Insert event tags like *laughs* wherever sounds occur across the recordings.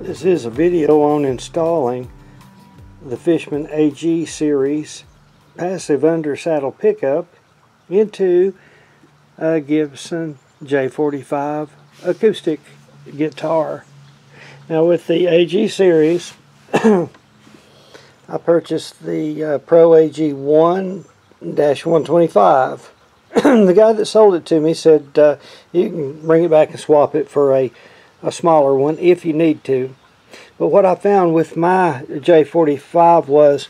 This is a video on installing the Fishman AG series passive under saddle pickup into a Gibson J45 acoustic guitar. Now with the AG series I purchased the uh, Pro AG 1-125 *clears throat* the guy that sold it to me said uh, you can bring it back and swap it for a, a smaller one if you need to. But what I found with my J45 was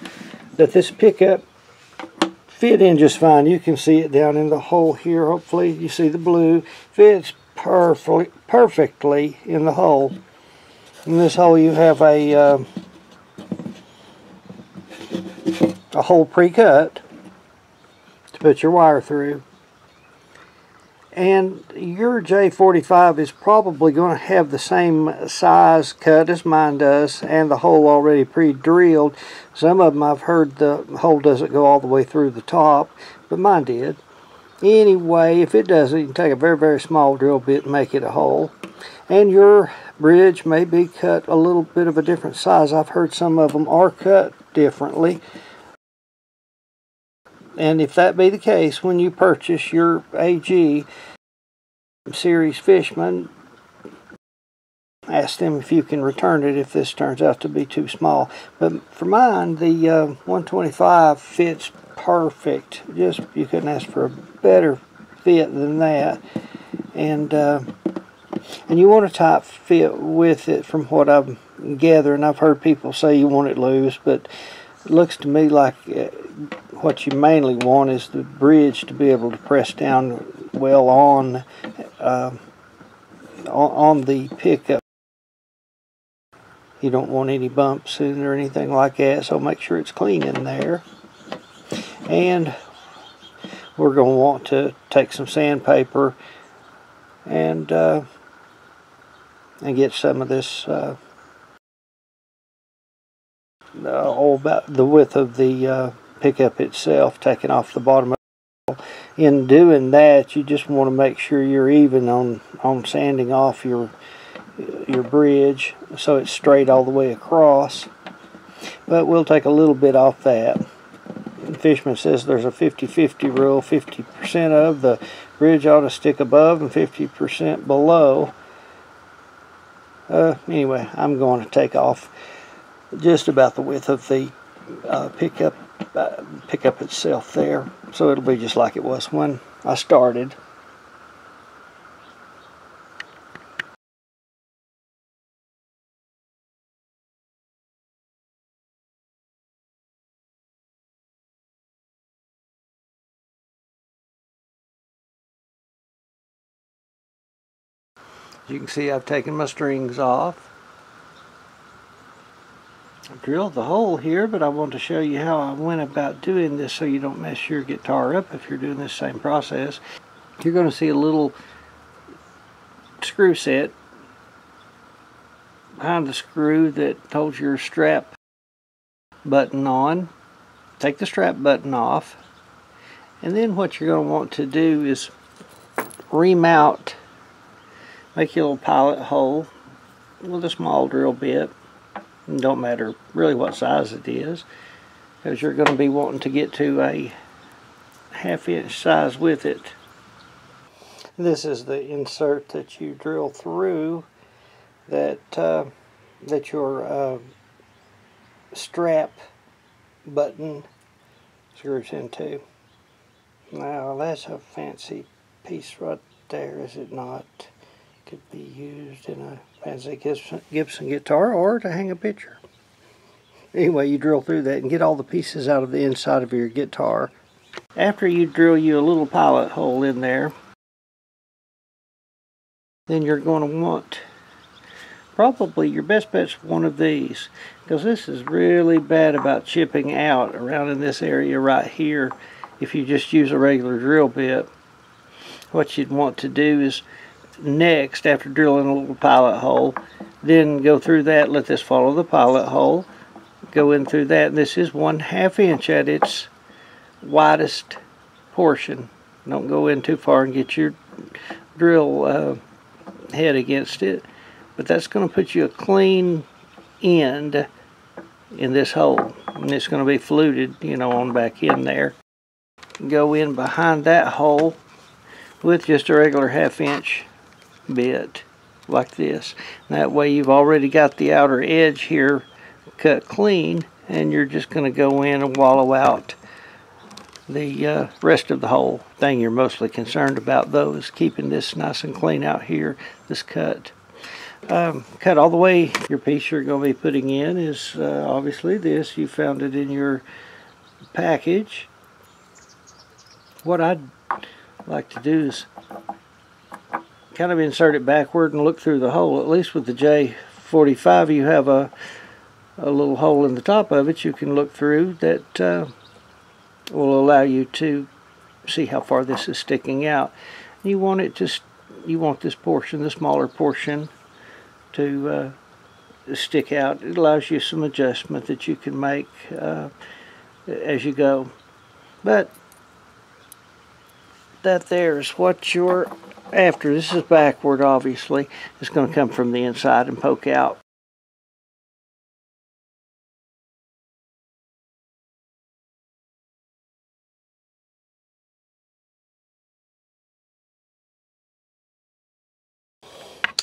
that this pickup fit in just fine. You can see it down in the hole here. Hopefully you see the blue. Fits perfectly, perfectly in the hole. In this hole you have a, uh, a hole pre-cut to put your wire through and your J45 is probably going to have the same size cut as mine does and the hole already pre-drilled. Some of them I've heard the hole doesn't go all the way through the top, but mine did. Anyway, if it doesn't, you can take a very, very small drill bit and make it a hole. And your bridge may be cut a little bit of a different size. I've heard some of them are cut differently. And if that be the case, when you purchase your AG series Fishman, ask them if you can return it if this turns out to be too small. But for mine, the uh, 125 fits perfect. Just you couldn't ask for a better fit than that. And uh, and you want a tight fit with it from what I'm gathering. I've heard people say you want it loose, but looks to me like uh, what you mainly want is the bridge to be able to press down well on uh, on the pickup. You don't want any bumps in or anything like that, so make sure it's clean in there. And we're going to want to take some sandpaper and uh, and get some of this uh, all about the width of the uh, pickup itself, taking off the bottom of In doing that, you just want to make sure you're even on, on sanding off your your bridge so it's straight all the way across. But we'll take a little bit off that. Fishman says there's a 50-50 rule. 50% of the bridge ought to stick above and 50% below. Uh, anyway, I'm going to take off just about the width of the uh, pickup uh, pickup itself there. So it'll be just like it was when I started. As you can see I've taken my strings off drilled the hole here, but I want to show you how I went about doing this so you don't mess your guitar up if you're doing this same process. You're going to see a little screw set behind the screw that holds your strap button on. Take the strap button off and then what you're going to want to do is remount, make your little pilot hole with a small drill bit it don't matter really what size it is because you're going to be wanting to get to a half inch size with it. This is the insert that you drill through that uh, that your uh, strap button screws into. Now that's a fancy piece right there, is it not? Could be used in a fancy Gibson guitar or to hang a picture. Anyway, you drill through that and get all the pieces out of the inside of your guitar. After you drill you a little pilot hole in there, then you're going to want probably your best bet's one of these because this is really bad about chipping out around in this area right here if you just use a regular drill bit. What you'd want to do is next after drilling a little pilot hole then go through that let this follow the pilot hole go in through that this is one half inch at its widest portion don't go in too far and get your drill uh, head against it but that's going to put you a clean end in this hole. And it's going to be fluted, you know, on back in there. Go in behind that hole with just a regular half inch bit like this. That way you've already got the outer edge here cut clean and you're just going to go in and wallow out the uh, rest of the hole. Thing you're mostly concerned about though is keeping this nice and clean out here, this cut. Um, cut all the way your piece you're going to be putting in is uh, obviously this. You found it in your package. What I'd like to do is kind of insert it backward and look through the hole. At least with the J45 you have a, a little hole in the top of it you can look through that uh, will allow you to see how far this is sticking out. You want it to, you want this portion, the smaller portion, to uh, stick out. It allows you some adjustment that you can make uh, as you go. But that there is what you're after. This is backward, obviously. It's going to come from the inside and poke out.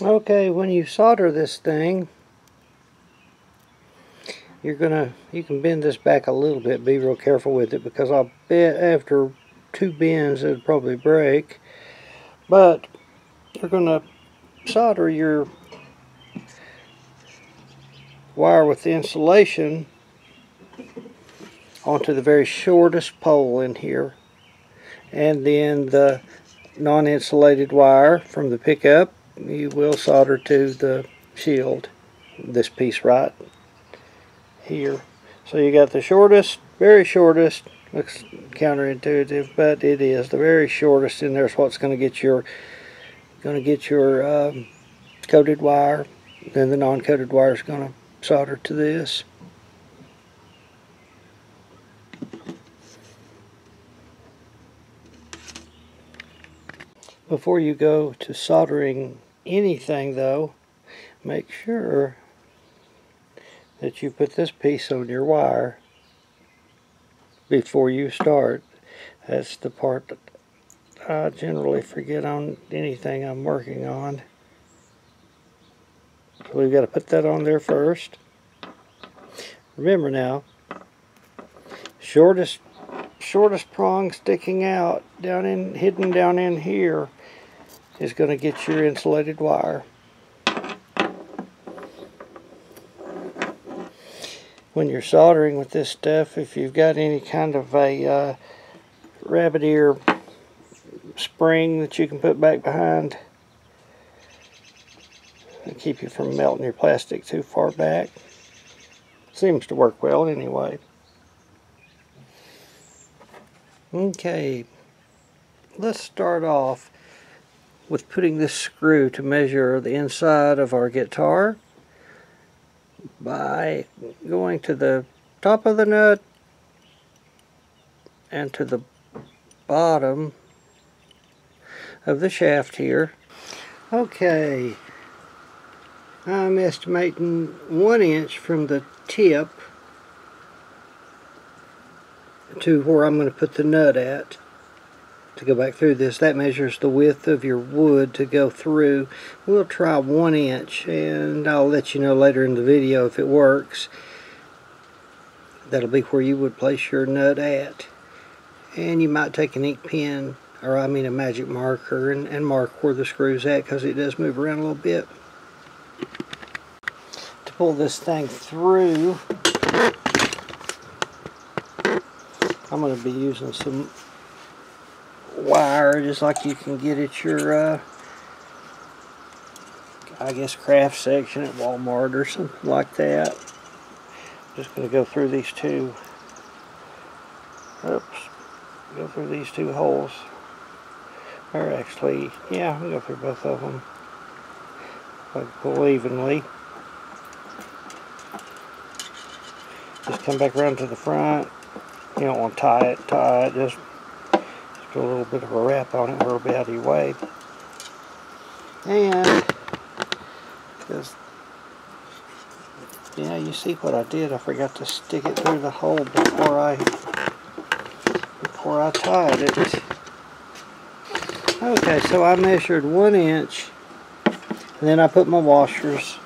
Okay, when you solder this thing, you're gonna, you can bend this back a little bit, be real careful with it, because I'll bet after two bends it'll probably break. But, you're gonna solder your wire with the insulation onto the very shortest pole in here. And then the non-insulated wire from the pickup you will solder to the shield this piece right here so you got the shortest very shortest. Looks counterintuitive but it is. The very shortest and there's what's going to get your going to get your um, coated wire. Then the non-coated wire is going to solder to this. Before you go to soldering anything though, make sure that you put this piece on your wire before you start. That's the part that I generally forget on anything I'm working on. So we've got to put that on there first. Remember now, shortest shortest prong sticking out down in hidden down in here is going to get your insulated wire. When you're soldering with this stuff, if you've got any kind of a uh, rabbit ear spring that you can put back behind and keep you from melting your plastic too far back. Seems to work well anyway. Okay, let's start off with putting this screw to measure the inside of our guitar by going to the top of the nut and to the bottom of the shaft here. Okay, I'm estimating one inch from the tip to where I'm going to put the nut at to go back through this. That measures the width of your wood to go through. We'll try one inch and I'll let you know later in the video if it works. That'll be where you would place your nut at. And you might take an ink pen or I mean a magic marker and, and mark where the screw's at because it does move around a little bit. To pull this thing through I'm going to be using some just like you can get at your uh, I guess craft section at Walmart or something like that. Just going to go through these two. Oops. Go through these two holes. Or actually yeah I'll go through both of them. Like pull evenly just come back around to the front. You don't want to tie it tie it just a little bit of a wrap on it where it'll be out way. And just Yeah, you see what I did. I forgot to stick it through the hole before I before I tied it. Okay, so I measured one inch and then I put my washers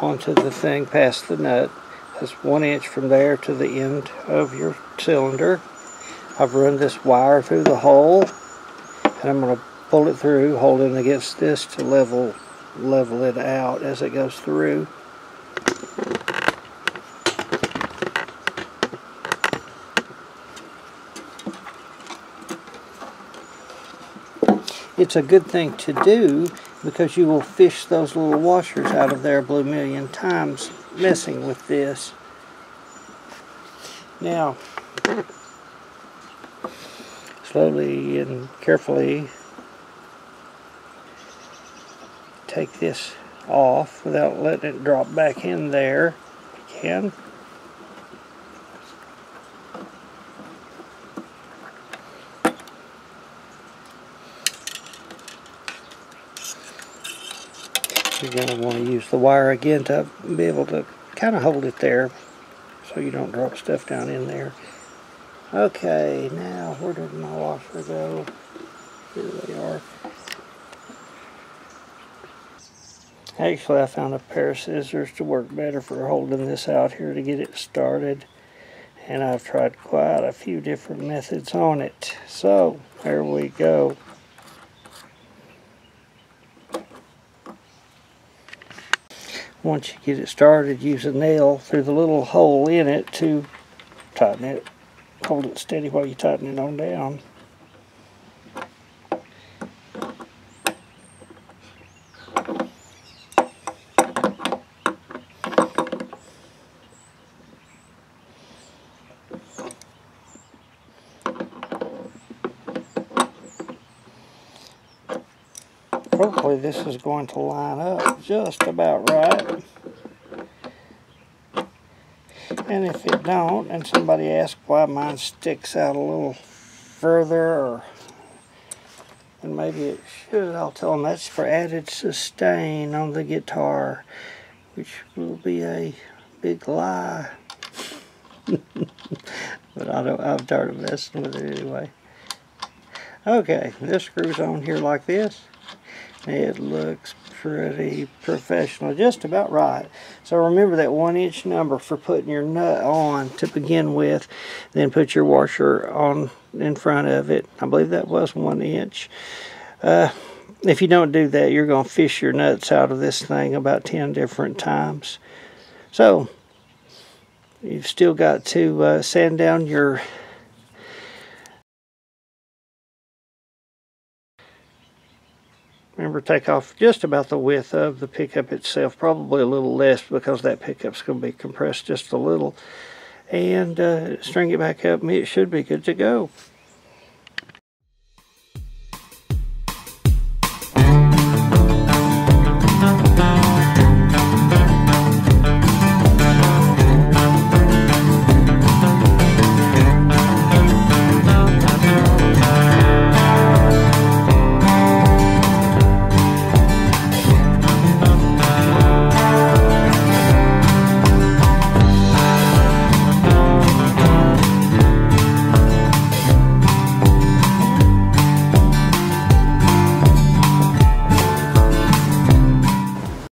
onto the thing past the nut. That's one inch from there to the end of your cylinder. I've run this wire through the hole and I'm going to pull it through holding against this to level level it out as it goes through. It's a good thing to do because you will fish those little washers out of there a blue million times messing with this. Now, slowly and carefully take this off without letting it drop back in there. Can. You're going to want to use the wire again to be able to kind of hold it there so you don't drop stuff down in there. Okay, now where did my washer go? Here they are. Actually, I found a pair of scissors to work better for holding this out here to get it started. And I've tried quite a few different methods on it. So, there we go. Once you get it started, use a nail through the little hole in it to tighten it. Hold it steady while you tighten it on down. hopefully this is going to line up just about right. And if it don't, and somebody asks why mine sticks out a little further, or and maybe it should, I'll tell them that's for added sustain on the guitar, which will be a big lie. *laughs* but I don't, I've started messing with it anyway. Okay, this screws on here like this. It looks pretty professional, just about right. So remember that one inch number for putting your nut on to begin with. Then put your washer on in front of it. I believe that was one inch. Uh, if you don't do that, you're going to fish your nuts out of this thing about 10 different times. So, you've still got to uh, sand down your Remember, take off just about the width of the pickup itself, probably a little less because that pickup's going to be compressed just a little. And uh, string it back up and it should be good to go.